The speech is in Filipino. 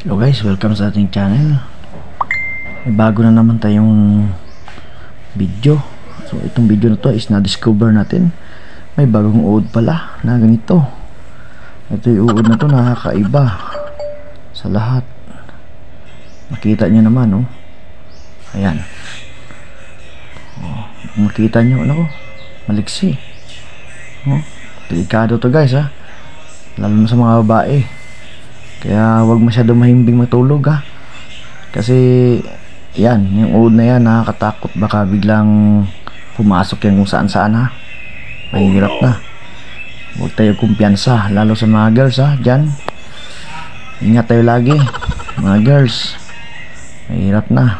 Hello guys, welcome sa ating channel. May bago na naman tayong video. So itong video na to is na-discover natin. May bagong uod pala na ganito. Ito yung uod na to nakakaiba Sa lahat. Makita nyo naman oh Ayan. Oh, makita nyo, ano ko? Maliksi. Oh, Delikado to guys ha? Lalo na sa mga babae kaya wag masyado mahimbing matulog ha. Kasi yan, yung old na yan nakakatakot baka biglang pumasok yan kung saan saan ha. Mahirap na. Huwag tayo kumpiyansa, lalo sa mga girls ha, dyan. Ingat tayo lagi, mga girls. Mahirap na.